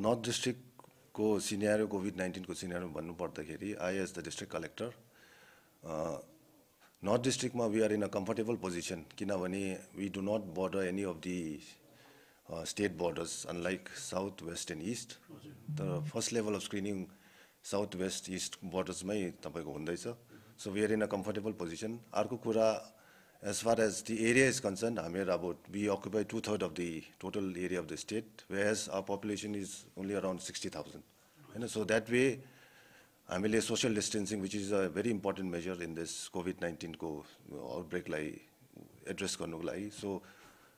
North डिस्ट्रिक्टको senior covid नाइन्टिनको senior भन्नुपर्दाखेरि I as the district collector north डिस्ट्रिक्टमा we are in a comfortable position किनभने we do not border any of the state borders unlike south west and east तर first level of screening south west east बर्डर्समै तपाईँको हुँदैछ. So we are in a comfortable position अर्को कुरा as far as the area is concern हामीहरू अब we occupy to third of the total area of the state way as are population is only around sixty thousand होइन so that way हामीले social distancing which is a very important measure in this covid नाइन्टिनको आउटब्रेकलाई address गर्नुको लागि सो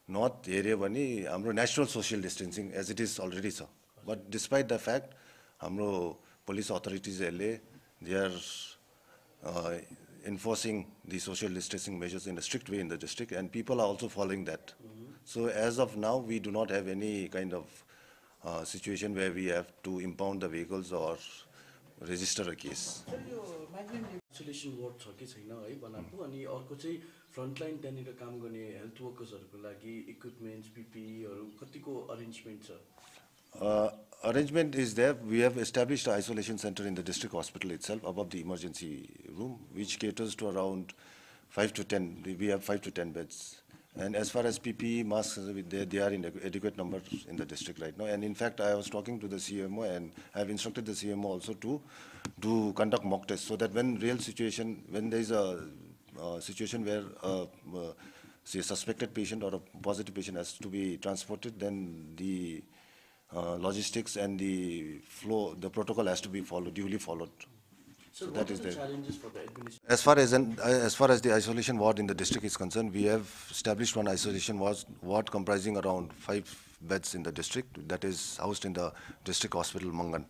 north हेऱ्यो भने हाम्रो natural social distancing as it is already छ but despite the fact हाम्रो police अथोरिटिजहरूले they are enforcing the social distancing measures in a strict way in the district, and people are also following that. So as of now, we do not have any kind of uh, situation where we have to impound the vehicles or register a case. Isolation ward छ कि छैन है बनाएको अनि अर्को चाहिँ frontline त्यहाँनिर काम गर्ने हेल्थ वर्कर्सहरूको लागि इक्विपमेन्ट्स पिपिईहरू कतिको अरेन्जमेन्ट छ Uh, arrangement is there. We have established an isolation center in the district hospital itself above the emergency room, which caters to around five to 10. We have five to 10 beds. And as far as PPE masks, they, are in adequate numbers in the district right now. And in fact, I was talking to the CMO and I have instructed the CMO also to do conduct mock tests so that when real situation, when there is a situation where say a suspected patient or a positive patient has to be transported, then the uh, logistics and the flow, the protocol has to be followed, duly followed. So, So what that are is the challenges for the administration? As far as, an, as far as the isolation ward in the district is concerned, we have established one isolation ward, ward comprising around five beds in the district that is housed in the district hospital Mangan.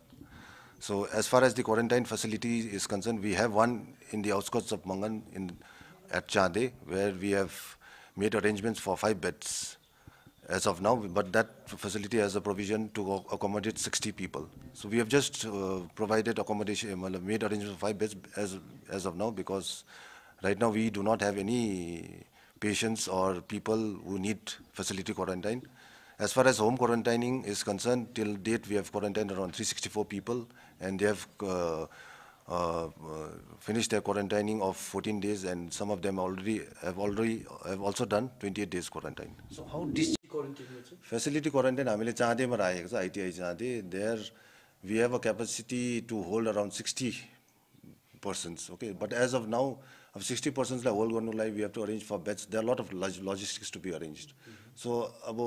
So as far as the quarantine facility is concerned, we have one in the outskirts of Mangan in, at Chade where we have made arrangements for five beds as of now, but that facility has a provision to accommodate 60 people. So we have just uh, provided accommodation, uh, made arrangements for five beds as, as of now because right now we do not have any patients or people who need facility quarantine. As far as home quarantining is concerned, till date we have quarantined around 364 people and they have uh, uh, uh, finished their quarantining of 14 days and some of them already have already have also done 28 days quarantine. So, how district quarantine चाहिँ facility quarantine हामीले चाँदेमा राखेको छ ITI Chande there we have a capacity to hold around sixty persons okay but as of now अब sixty पर्सन्सलाई hold गर्नुलाई we have to arrange for bets there lot of लज logistics to be arrange सो अब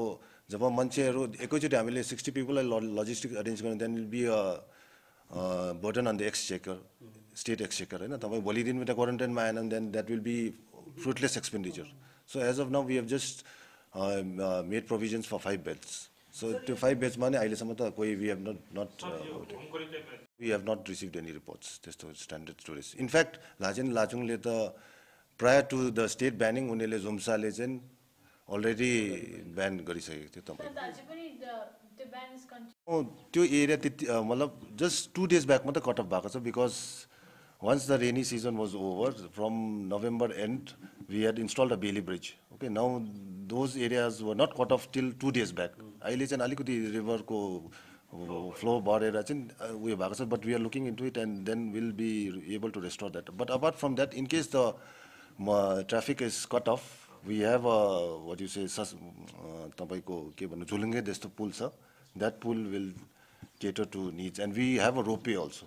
जब मान्छेहरू एकैचोटि हामीले sixty पिपललाई logistics arrange गर्नु then will B burden on the exchequer state exchequer होइन तपाईँ भोलि त्यहाँ क्वारेन्टाइनमा आएन then that will be fruitless expenditure so as of now we have just made provisions for five beds so त्यो five बेड्समा नै अहिलेसम्म त कोही we have not not we have not receive any reports त्यस्तो standard storage in fact Lachen लाचुङले त prior to the state banning उनीहरूले जुम्साले चाहिँ अलरेडी ब्यान गरिसकेको थियो तपाईँ। तर अझै पनि the- the ban is continuing. अँ, त्यो एरिया त्यति अँ, मतलब जस्ट टु डेज ब्याक मात्रै कट अफ भएको छ because once the rainy season was over from November and we head installed a Bailey bridge okay now those areas were not cut off till two days back अहिले चाहिँ अलिकति रिभरको flow बढेर चाहिँ अ, उयो भएको छ but we are looking into it and then will be able to restore that but apart from that in case the traffic is cut of we have a वाट यु से सस अ, तपाईँको के भन्नु झुलुङ्गे जस्तो पुल छ that pull will cater to needs and we have a ropeway also